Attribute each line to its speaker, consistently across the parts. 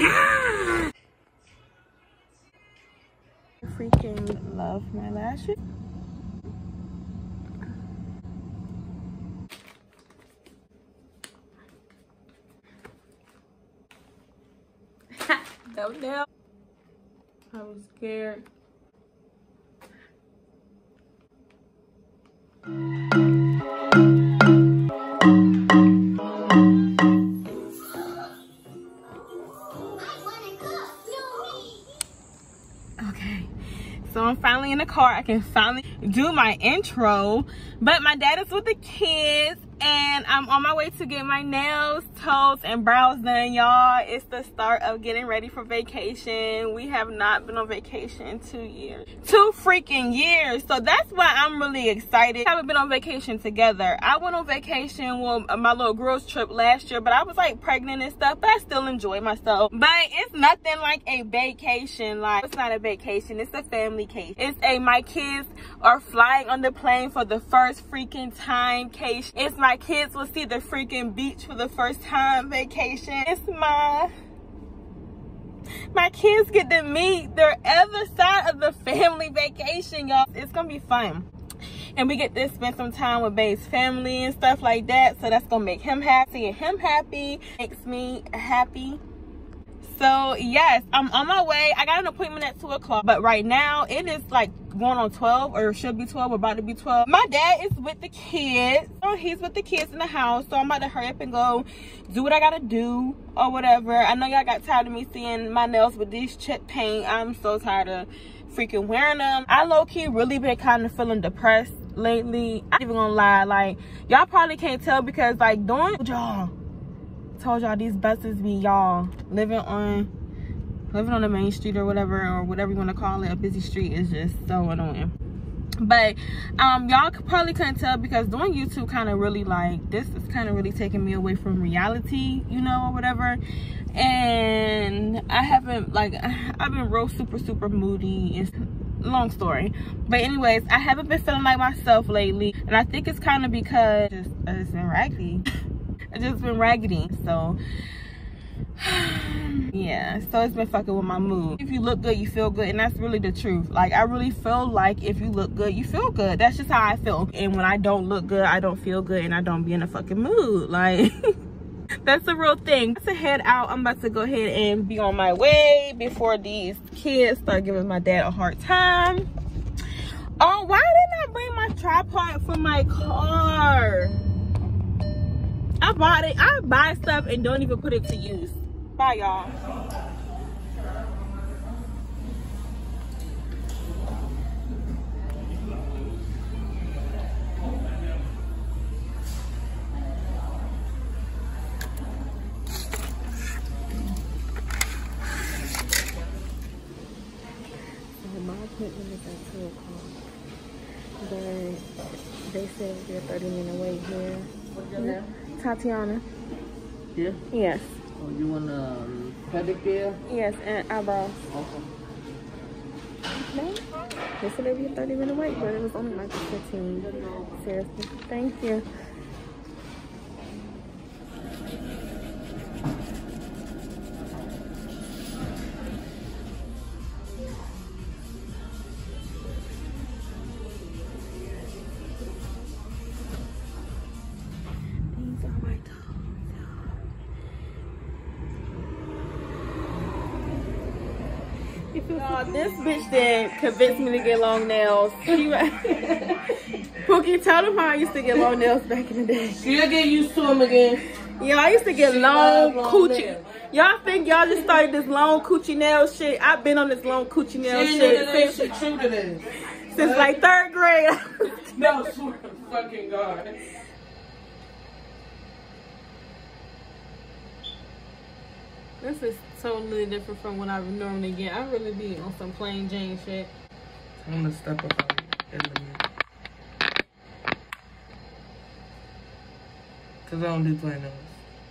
Speaker 1: I freaking love my lashes. Don't know. I was scared. Car. I can finally do my intro, but my dad is with the kids and I'm on my way to get my nails, toes, and brows done, y'all. It's the start of getting ready for vacation. We have not been on vacation in two years. Two freaking years. So that's why I'm really excited. Haven't been on vacation together. I went on vacation with my little girls trip last year, but I was like pregnant and stuff, but I still enjoy myself. But it's nothing like a vacation. Like, it's not a vacation. It's a family case. It's a, my kids are flying on the plane for the first freaking time case. It's my my kids will see the freaking beach for the first time vacation. It's my my kids get to meet their other side of the family vacation, y'all. It's gonna be fun. And we get to spend some time with Babe's family and stuff like that. So that's gonna make him happy and him happy. Makes me happy so yes i'm on my way. I got an appointment at two o'clock but right now it is like going on 12 or should be 12 about to be 12 my dad is with the kids. So he's with the kids in the house so i'm about to hurry up and go do what i gotta do or whatever. I know y'all got tired of me seeing my nails with these chip paint. I'm so tired of freaking wearing them i low-key really been kind of feeling depressed lately. I'm even gonna lie like y'all probably can't tell because like doing y'all told y'all these buses be y'all living on living on the main street or whatever or whatever you want to call it a busy street is just so annoying. But um y'all probably couldn't tell because doing youtube kind of really like this is kind of really taking me away from reality you know or whatever. And i haven't like i've been real super super moody it's long story. But anyways i haven't been feeling like myself lately and i think it's kind of because it's, it's been raggedy I just been raggedy. So yeah. So it's been fucking with my mood. If you look good you feel good and that's really the truth. Like i really feel like if you look good you feel good. That's just how i feel. And when i don't look good i don't feel good and i don't be in a fucking mood. Like that's the real thing. To head out. I'm about to go ahead and be on my way before these kids start giving my dad a hard time. Oh why didn't i bring my tripod for my car I bought it. I buy stuff and don't even put it to use. Bye, y'all. my appointment is at 2 o'clock. But they said we're 30 minute wait here. Tatiana.
Speaker 2: Here?
Speaker 1: Yes.
Speaker 2: Oh, you want a pedicure?
Speaker 1: Yes, and eyebrows.
Speaker 2: Okay.
Speaker 1: No? They said it'd be a 30 minute wait, but it was only like 15. Seriously. Thank you. This bitch that convinced me to get long nails. Pookie, tell them how I used to get long nails back in the day.
Speaker 2: She'll get used to them again.
Speaker 1: Yeah, I used to get she long, long coochie. Y'all think y'all just started this long coochie nail shit? I've been on this long coochie nail
Speaker 2: she
Speaker 1: shit
Speaker 2: since, true to this.
Speaker 1: since like third grade.
Speaker 2: no, swear to fucking God.
Speaker 1: This is totally different from what I would normally get. I really be on some plain Jane shit.
Speaker 2: I'm gonna step up on in a minute. Cause I don't do plain nails.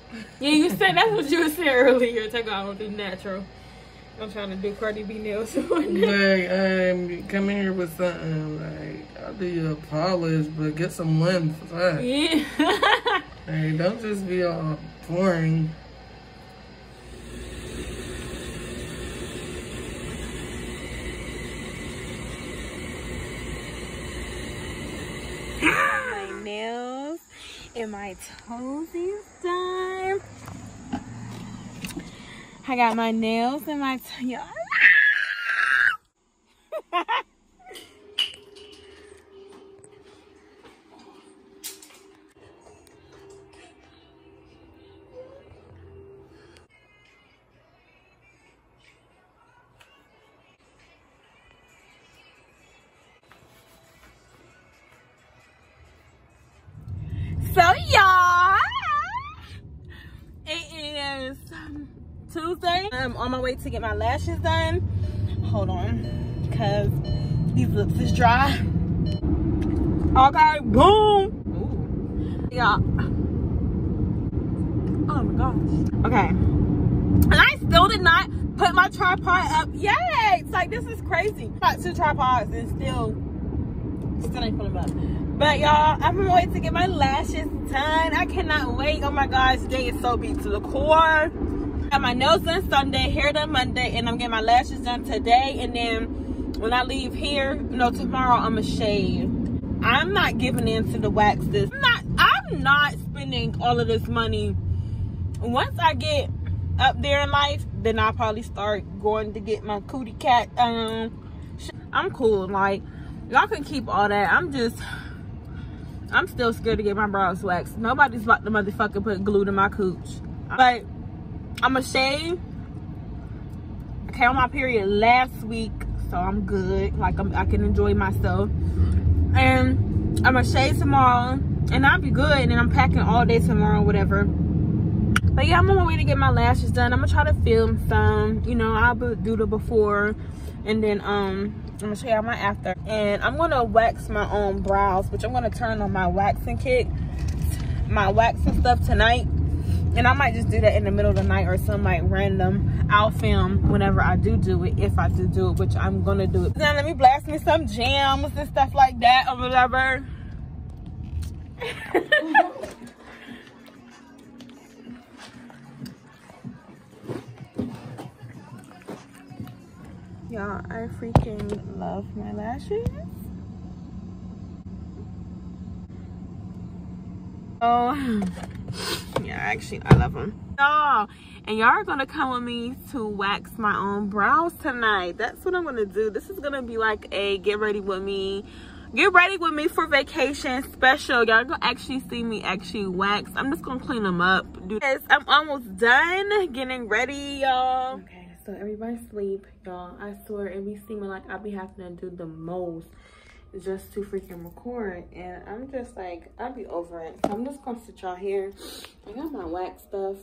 Speaker 1: Yeah, you said that's what you were saying earlier. Take I don't do natural. I'm trying to do Cardi B nails.
Speaker 2: like, um, I'm coming here with something like I'll do you a polish, but get some length. Yeah. hey, don't just be all boring.
Speaker 1: Nails and my toesies done. I got my nails and my y'all. So y'all, it is Tuesday. I'm on my way to get my lashes done. Hold on, cause these lips is dry. Okay, boom. Yeah. Oh my gosh. Okay. And I still did not put my tripod up yet. Like this is crazy. Got two tripods and still, still ain't put them up. But y'all, I'm to get my lashes done. I cannot wait. Oh my gosh, today is so beat to the core. Got my nails done Sunday, hair done Monday, and I'm getting my lashes done today. And then when I leave here, no, tomorrow I'm a shave. I'm not giving in to the wax this. I'm not, I'm not spending all of this money. Once I get up there in life, then I'll probably start going to get my cootie cat. Um, I'm cool. Like, y'all can keep all that. I'm just I'm still scared to get my brows waxed. Nobody's about to motherfucker put glue to my cooch. But I'm a shave. I came on my period last week, so I'm good. Like I'm, I can enjoy myself. And I'm a shave tomorrow, and I'll be good. And then I'm packing all day tomorrow, whatever. But yeah, I'm on my way to get my lashes done. I'm gonna try to film some. You know, I'll do the before, and then um I'm gonna show y'all my after. And I'm gonna wax my own brows, which I'm gonna turn on my waxing kit, my waxing stuff tonight. And I might just do that in the middle of the night or some like random. I'll film whenever I do do it, if I do do it, which I'm gonna do it. Now let me blast me some jams and stuff like that or whatever. I freaking love my lashes. Oh, yeah, actually, I love them. Y'all, and y'all are gonna come with me to wax my own brows tonight. That's what I'm gonna do. This is gonna be like a get ready with me get ready with me for vacation special y'all gonna actually see me actually wax i'm just gonna clean them up this i'm almost done getting ready y'all okay so everybody sleep y'all. I swear it be seeming like i be having to do the most just to freaking record. And i'm just like i'll be over it. So i'm just gonna sit y'all here. I got my wax stuff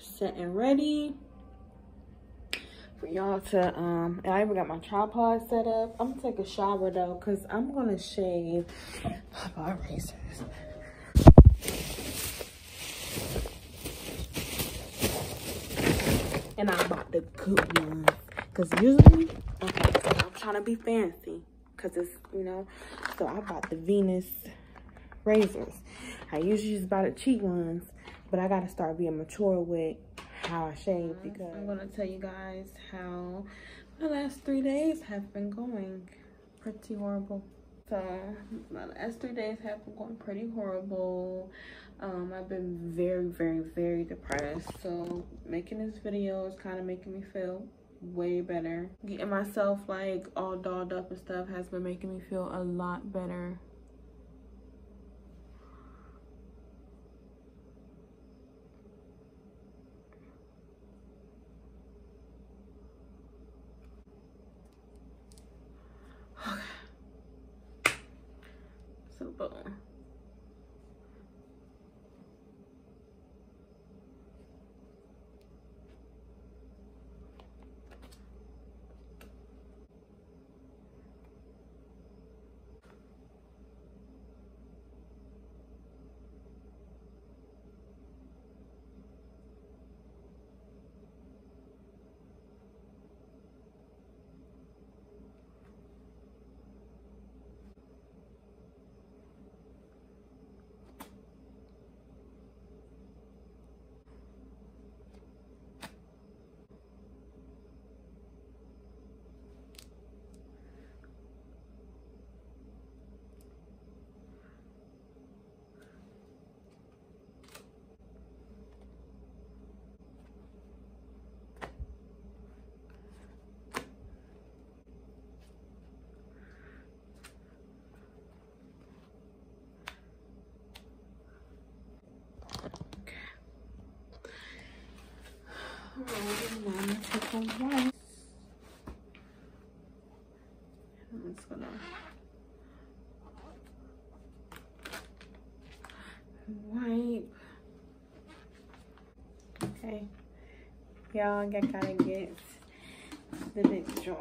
Speaker 1: set and ready for y'all to um and i even got my tripod set up. I'm gonna take a shower though because i'm gonna shave my razors and i bought the good ones because usually okay so i'm trying to be fancy because it's you know so i bought the venus razors i usually just buy the cheap ones but i gotta start being mature with how I shave because I'm gonna tell you guys how my last three days have been going pretty horrible. So my last three days have been going pretty horrible. Um, I've been very, very, very depressed. So making this video is kind of making me feel way better. Getting myself like all dolled up and stuff has been making me feel a lot better. Okay. So boom. I'm just gonna wipe. Okay. Y'all gotta get the big jar.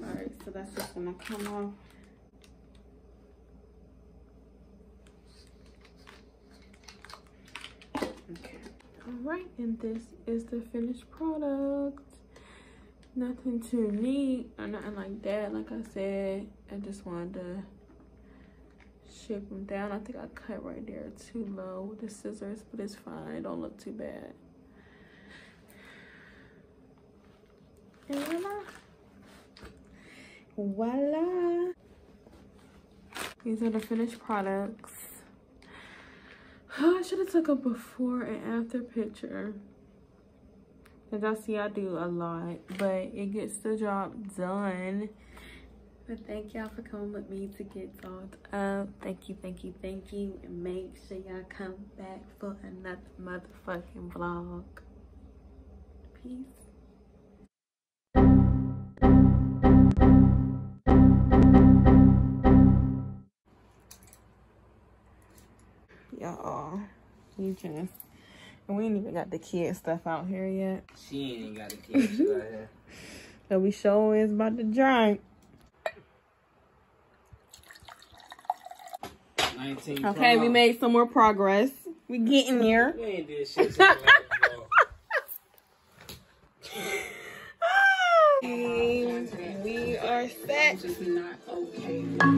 Speaker 1: Alright, so that's just gonna come off. Okay. Alright, and this is the finished product. Nothing too neat or nothing like that. Like I said, I just wanted to shape them down. I think I cut right there too low with the scissors, but it's fine. It don't look too bad. And voila. Voila. These are the finished products. I should have took a before and after picture. As y'all see, I do a lot, but it gets the job done. But thank y'all for coming with me to get dolled up. Thank you, thank you, thank you. And make sure y'all come back for another motherfucking vlog. Peace. Y'all, you just, and we ain't even got the kid stuff out here yet.
Speaker 3: She ain't got a kid. She got her.
Speaker 1: So we sure is about to drink.
Speaker 3: 19
Speaker 1: Okay, we made some more progress. We getting there.
Speaker 3: We ain't did shit since the last vlog.
Speaker 1: we are set.
Speaker 2: Just not okay.